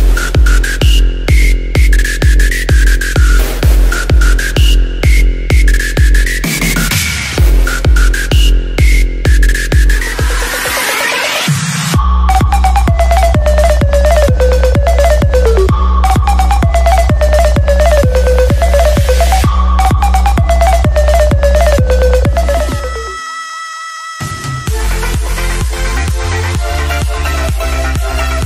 Gonna get down, gonna get down.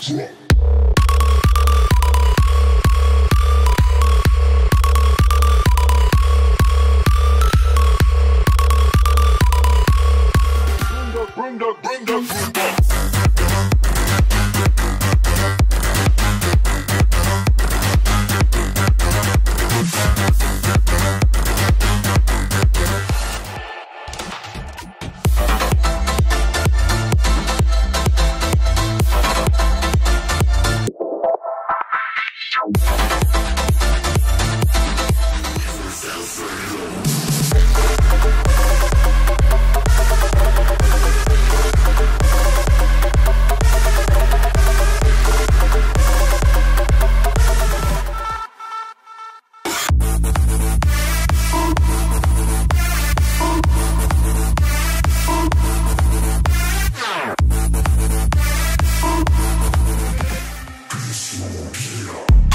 Bring the, bring the, bring the, bring the. Four, zero.